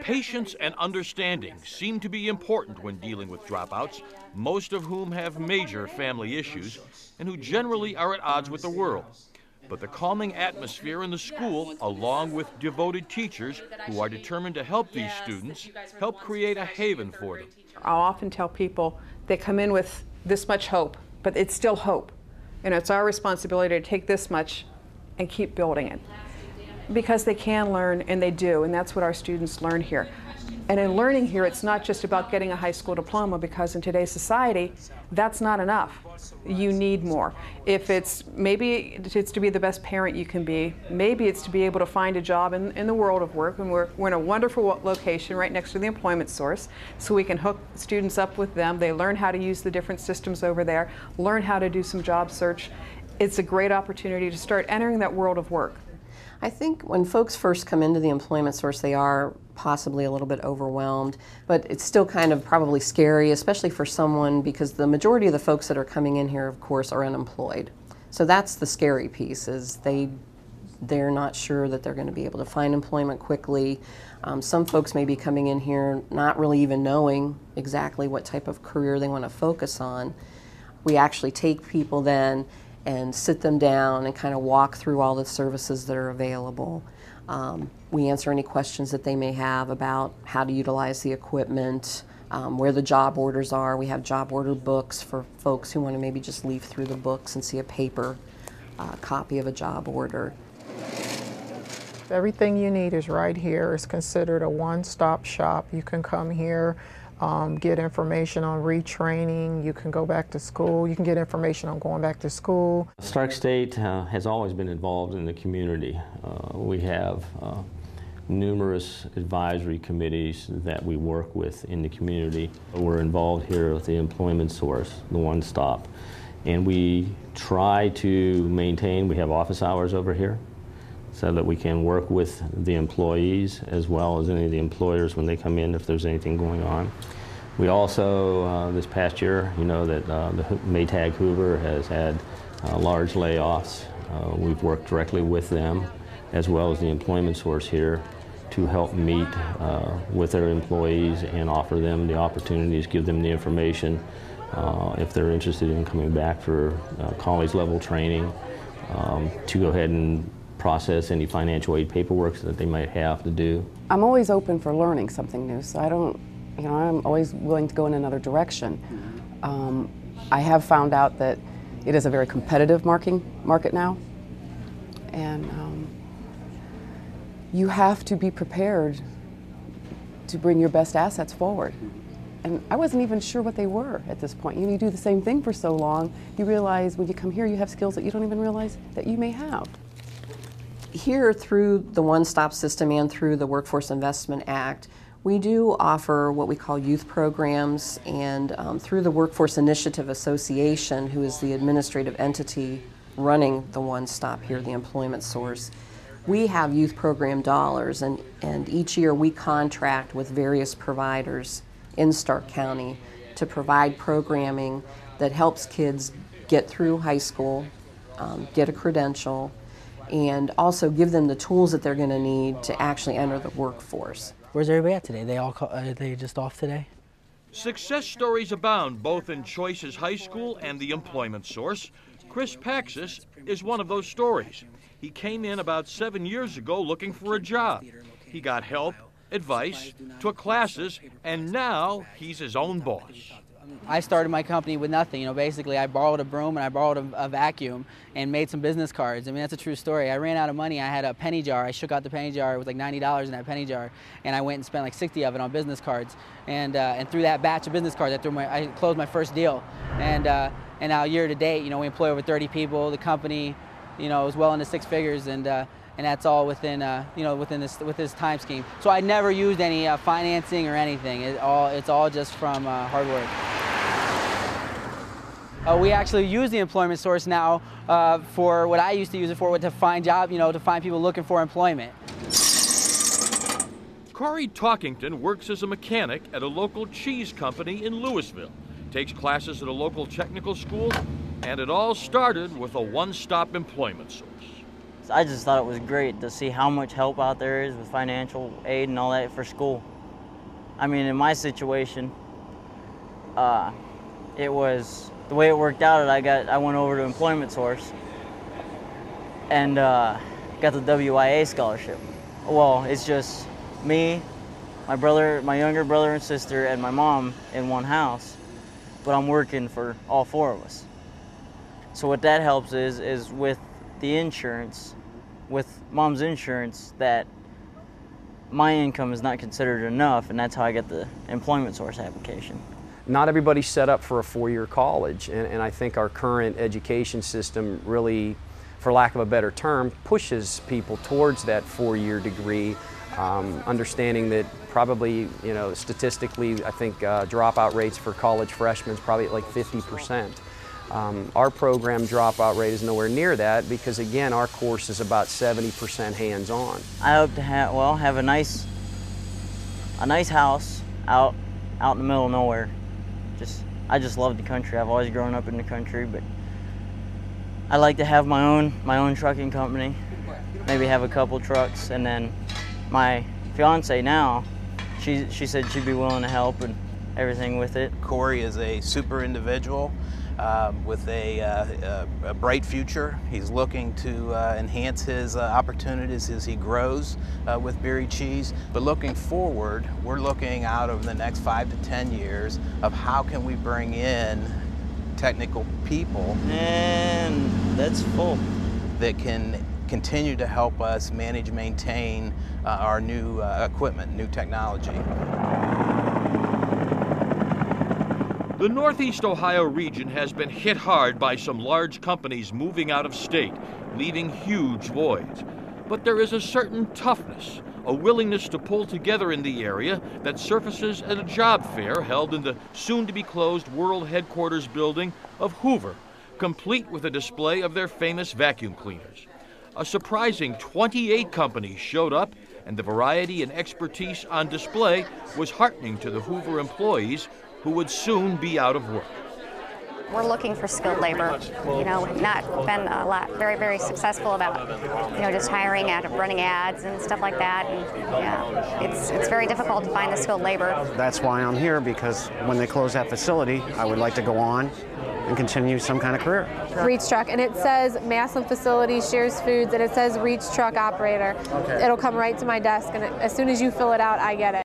Patience and understanding seem to be important when dealing with dropouts, most of whom have major family issues and who generally are at odds with the world. But the calming atmosphere in the school, along with devoted teachers who are determined to help these students, help create a haven for them. I'll often tell people they come in with this much hope, but it's still hope. And it's our responsibility to take this much and keep building it. Because they can learn, and they do, and that's what our students learn here. And in learning here, it's not just about getting a high school diploma because in today's society, that's not enough. You need more. If it's maybe it's to be the best parent you can be, maybe it's to be able to find a job in, in the world of work. And we're, we're in a wonderful location right next to the employment source, so we can hook students up with them. They learn how to use the different systems over there, learn how to do some job search. It's a great opportunity to start entering that world of work. I think when folks first come into the employment source, they are possibly a little bit overwhelmed, but it's still kind of probably scary, especially for someone because the majority of the folks that are coming in here, of course, are unemployed. So that's the scary piece is they they're not sure that they're going to be able to find employment quickly. Um, some folks may be coming in here not really even knowing exactly what type of career they want to focus on. We actually take people then and sit them down and kind of walk through all the services that are available. Um, we answer any questions that they may have about how to utilize the equipment, um, where the job orders are. We have job order books for folks who want to maybe just leaf through the books and see a paper uh, copy of a job order. Everything you need is right here. It's considered a one-stop shop. You can come here um, get information on retraining. You can go back to school. You can get information on going back to school. Stark State uh, has always been involved in the community. Uh, we have uh, numerous advisory committees that we work with in the community. We're involved here with the employment source, the one stop. And we try to maintain, we have office hours over here so that we can work with the employees as well as any of the employers when they come in if there's anything going on. We also, uh, this past year, you know that uh, the Maytag Hoover has had uh, large layoffs. Uh, we've worked directly with them as well as the employment source here to help meet uh, with their employees and offer them the opportunities, give them the information uh, if they're interested in coming back for college level training um, to go ahead and process any financial aid paperwork that they might have to do. I'm always open for learning something new, so I don't, you know, I'm always willing to go in another direction. Um, I have found out that it is a very competitive marking, market now, and um, you have to be prepared to bring your best assets forward. And I wasn't even sure what they were at this point. You know, you do the same thing for so long, you realize when you come here you have skills that you don't even realize that you may have here through the One Stop system and through the Workforce Investment Act, we do offer what we call youth programs, and um, through the Workforce Initiative Association, who is the administrative entity running the One Stop here, the employment source, we have youth program dollars, and, and each year we contract with various providers in Stark County to provide programming that helps kids get through high school, um, get a credential, and also give them the tools that they're going to need to actually enter the workforce. Where's everybody at today? They all call, are they just off today? Success stories abound both in Choices High School and the employment source. Chris Paxis is one of those stories. He came in about seven years ago looking for a job. He got help, advice, took classes, and now he's his own boss. I started my company with nothing. You know, basically, I borrowed a broom and I borrowed a, a, vacuum and made some business cards. I mean, that's a true story. I ran out of money. I had a penny jar. I shook out the penny jar. It was like $90 in that penny jar, and I went and spent like 60 of it on business cards. And uh, and through that batch of business cards, I threw my I closed my first deal. And uh, and now year to date, you know, we employ over 30 people. The company, you know, is well into six figures and. Uh, and that's all within uh, you know within this with this time scheme. So I never used any uh, financing or anything. It all it's all just from uh, hard work. Uh, we actually use the employment source now uh, for what I used to use it for, to find job, you know, to find people looking for employment. Corey Talkington works as a mechanic at a local cheese company in Louisville, takes classes at a local technical school, and it all started with a one-stop employment source. I just thought it was great to see how much help out there is with financial aid and all that for school. I mean, in my situation, uh, it was the way it worked out. I got I went over to Employment Source and uh, got the WIA scholarship. Well, it's just me, my brother, my younger brother and sister, and my mom in one house, but I'm working for all four of us. So what that helps is is with the insurance, with mom's insurance, that my income is not considered enough, and that's how I get the employment source application. Not everybody's set up for a four-year college, and, and I think our current education system really, for lack of a better term, pushes people towards that four-year degree, um, understanding that probably, you know, statistically, I think uh, dropout rates for college freshmen is probably at like 50 percent. Um, our program dropout rate is nowhere near that because again, our course is about 70% hands-on. I hope to have well have a nice a nice house out out in the middle of nowhere. Just I just love the country. I've always grown up in the country, but I like to have my own my own trucking company. Maybe have a couple trucks, and then my fiance now, she she said she'd be willing to help and everything with it. Corey is a super individual um, with a, uh, a, bright future. He's looking to uh, enhance his uh, opportunities as he grows uh, with Beery Cheese. But looking forward, we're looking out over the next five to 10 years of how can we bring in technical people. And that's full. That can continue to help us manage, maintain uh, our new uh, equipment, new technology. The Northeast Ohio region has been hit hard by some large companies moving out of state, leaving huge voids. But there is a certain toughness, a willingness to pull together in the area that surfaces at a job fair held in the soon to be closed world headquarters building of Hoover, complete with a display of their famous vacuum cleaners. A surprising 28 companies showed up, and the variety and expertise on display was heartening to the Hoover employees who would soon be out of work. We're looking for skilled labor. You know, not been a lot, very, very successful about, you know, just hiring and running ads and stuff like that. And yeah, it's it's very difficult to find the skilled labor. That's why I'm here because when they close that facility, I would like to go on and continue some kind of career. Reach truck, and it says Massillon Facility Shearer's Foods, and it says Reach truck operator. Okay. It'll come right to my desk, and as soon as you fill it out, I get it.